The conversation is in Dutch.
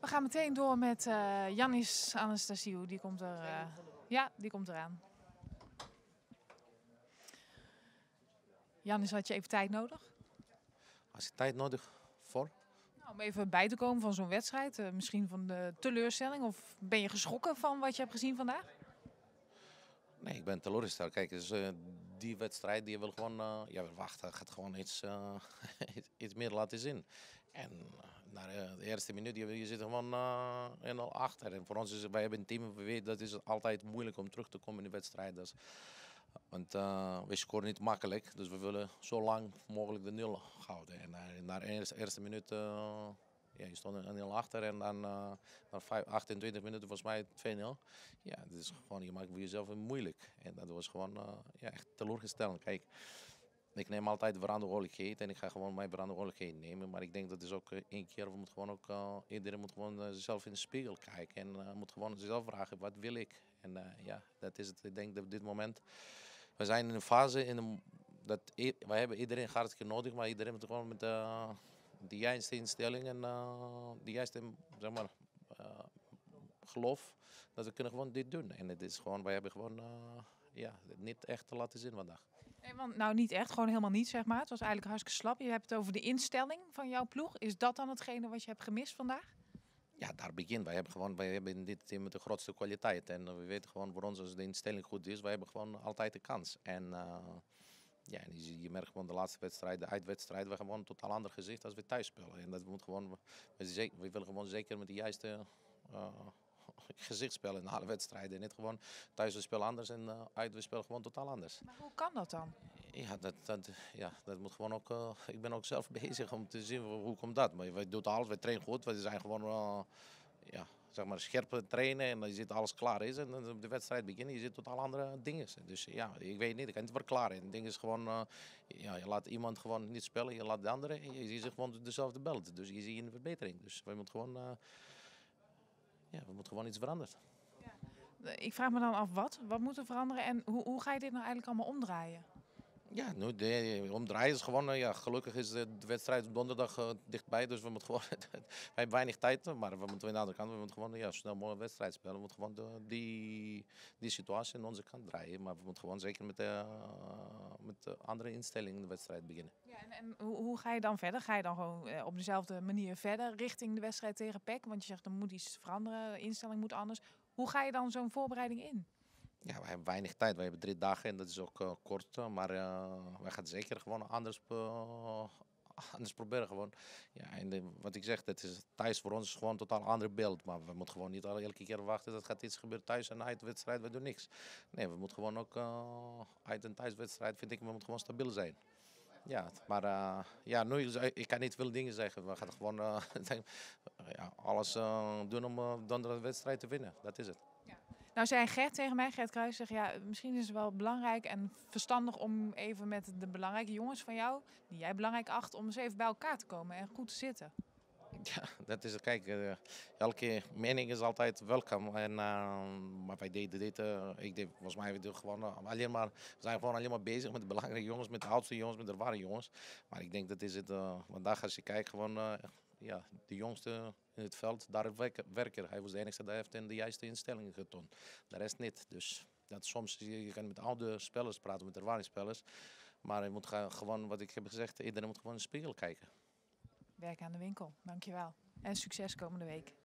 We gaan meteen door met uh, Janis Anastasiou. Die komt er. Uh, ja, die komt eraan. Janis, had je even tijd nodig? Als je tijd nodig voor? Nou, om even bij te komen van zo'n wedstrijd. Uh, misschien van de teleurstelling. Of ben je geschrokken van wat je hebt gezien vandaag? Nee, ik ben teleurgesteld. Kijk, dus, uh, die wedstrijd die wil gewoon, uh, ja, wachten, gaat gewoon iets, uh, iets meer laten zien. En na de eerste minuut, je, zit gewoon uh, al achter. En voor ons is wij hebben een team, we weten dat is altijd moeilijk om terug te komen in de wedstrijd. Dus, want we scoren niet makkelijk, dus we willen zo lang mogelijk de nul houden. En na de eerste, minuut ja, je stond een 0 achter en dan uh, na 5, 28 minuten volgens mij 2-0. Ja, dat is gewoon, je maakt voor jezelf moeilijk. En dat was gewoon uh, ja, echt teleurgesteld. Kijk, ik neem altijd verantwoordelijkheid en ik ga gewoon mijn verantwoordelijkheid nemen. Maar ik denk dat is ook uh, één keer, we moeten gewoon ook, uh, iedereen moet gewoon zelf in de spiegel kijken. En moet gewoon zichzelf vragen, wat wil ik? En ja, dat is het. Ik denk dat op dit moment, we zijn in een fase, in dat, wij hebben iedereen hartstikke nodig, maar iedereen moet gewoon met de juiste instelling en de juiste zeg maar, geloof dat we kunnen gewoon dit doen. En het is gewoon, wij hebben gewoon ja, niet echt te laten zien vandaag. Want, nou, niet echt, gewoon helemaal niet, zeg maar. Het was eigenlijk hartstikke slap. Je hebt het over de instelling van jouw ploeg. Is dat dan hetgene wat je hebt gemist vandaag? Ja, daar begint. Wij hebben gewoon, wij hebben in dit team de grootste kwaliteit. En we weten gewoon voor ons, als de instelling goed is, wij hebben gewoon altijd de kans. En ja, en je, je, merkt gewoon de laatste wedstrijd, de uitwedstrijd, we hebben gewoon een totaal ander gezicht als we thuis spelen. En dat moet gewoon, we, willen gewoon zeker met de juiste uh, gezicht spelen in alle wedstrijden. En niet gewoon thuis we spelen anders en uh, uit we spelen gewoon totaal anders. Maar hoe kan dat dan? Ja, dat, dat, ja, dat moet gewoon ook. Uh, ik ben ook zelf bezig om te zien hoe komt dat. Maar wij doen alles, wij trainen goed, we zijn gewoon ja, zeg maar, scherp trainen en dan zit alles klaar is. En dan op de wedstrijd beginnen, je zit totaal andere dingen. Dus ja, ik weet niet, ik kan het verklaren. Het ding is gewoon, uh, ja, je laat iemand gewoon niet spelen, je laat de andere en je ziet zich gewoon dezelfde belt. Dus je ziet een verbetering. Dus we moeten gewoon, uh, ja, we moeten gewoon iets veranderen. Ja. Ik vraag me dan af wat? Wat moet er veranderen en hoe, hoe ga je dit nou eigenlijk allemaal omdraaien? Ja, nu de, omdraaien is gewoon, ja, gelukkig is de wedstrijd op donderdag uh, dichtbij, dus we moeten gewoon, wij hebben weinig tijd, maar we moeten aan de andere kant, we moeten gewoon ja, snel een mooie wedstrijd spelen. We moeten gewoon de, die, die situatie aan onze kant draaien, maar we moeten gewoon zeker met de, uh, met de andere instelling in de wedstrijd beginnen. Ja, en, en hoe, hoe, ga je dan verder? Ga je dan gewoon uh, op dezelfde manier verder richting de wedstrijd tegen PEC? Want je zegt er moet iets veranderen, de instelling moet anders. Hoe ga je dan zo'n voorbereiding in? Ja, we hebben weinig tijd. We hebben drie dagen en dat is ook uh, kort. Maar uh, wij gaan zeker gewoon anders, uh, anders proberen. Gewoon. Ja, en wat ik zeg, dat is thuis voor ons gewoon een totaal ander beeld. Maar we moeten gewoon niet elke keer wachten dat gaat iets gebeuren thuis en uit wedstrijd. We doen niks. Nee, we moeten gewoon ook uit een thuiswedstrijd, vind ik, we moeten gewoon stabiel zijn. Ja, maar uh, ja, nu, ik kan niet veel dingen zeggen. We gaan gewoon uh, ja, alles uh, doen om dan de wedstrijd te winnen. Dat is het. Nou zei Gert tegen mij, Gert Kruis, zegt ja, misschien is het wel belangrijk en verstandig om even met de belangrijke jongens van jou, die jij belangrijk acht, om eens even bij elkaar te komen en goed te zitten. Ja, dat is. Kijk, uh, elke mening is altijd welkom. En, uh, maar wij deden dit, uh, ik deed, volgens mij, we, gewoon, alleen maar, we zijn gewoon alleen maar bezig met de belangrijke jongens, met de oudste jongens, met de ware jongens. Maar ik denk dat is het, vandaag als je kijkt, gewoon ja, de jongste in het veld, daar werken. Hij was de enige die heeft in de juiste instellingen getoond. De rest niet. Dus dat soms, je kan met oude spelers praten, met ervaringsspelers. Maar je moet gewoon, wat ik heb gezegd, iedereen moet gewoon in de spiegel kijken. Werk aan de winkel, dankjewel. En succes komende week.